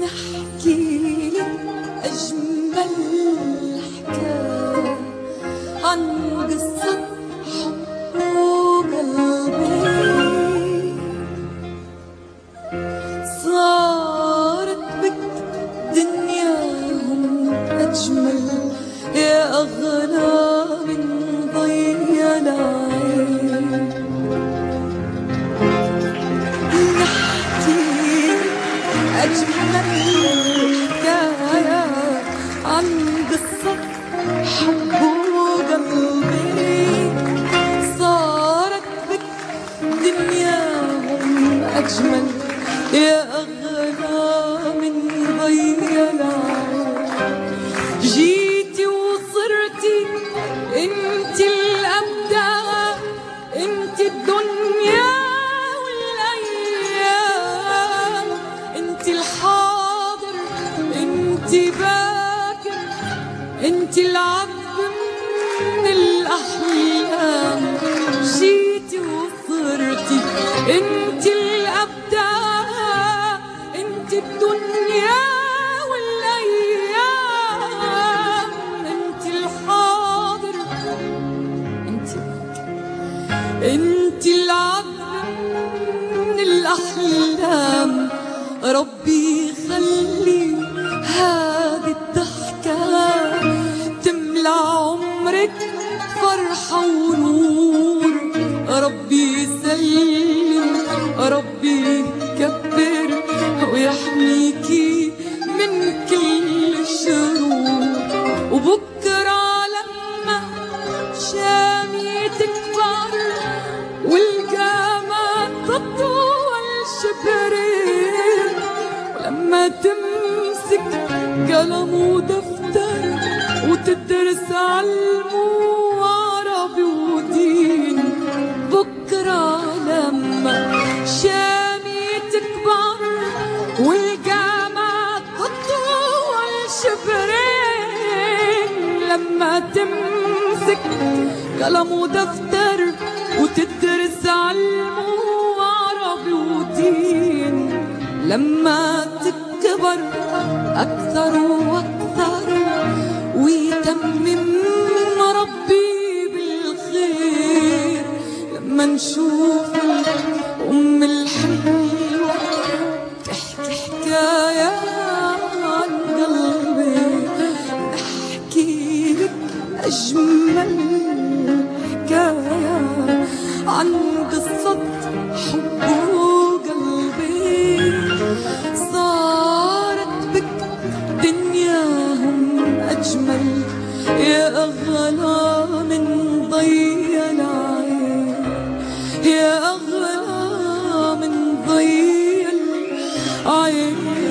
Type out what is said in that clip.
نحكي لك أجمل أجمل حكاية عن قصة حب وقلبي صارت بك أجمل يا أغلى انت باكر انت العبد من الأحلام. جيتي وصرتي انت الابدع انت الدنيا والأيام. انت الحاضر انت انت العبد من الأحلام. ربي خلي ويحميكي من كل شرور وبكرة لما شامي تكبر والقامة تطول شبرين ولما تمسك قلم ودفتر وتدرس علم لما تمسك قلم ودفتر وتدرس علم وعربي ودين لما تكبر أكثر وأكثر ويتمم ربي بالخير. لما نشوف أم الحلوة تحكي حكاية أجمل حكاية عن قصة حب وقلبي. صارت بك دنياهم أجمل. يا أغلى من ضي العين. يا أغلى من ضي العين.